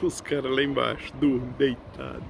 Os caras lá embaixo, dormindo, deitado.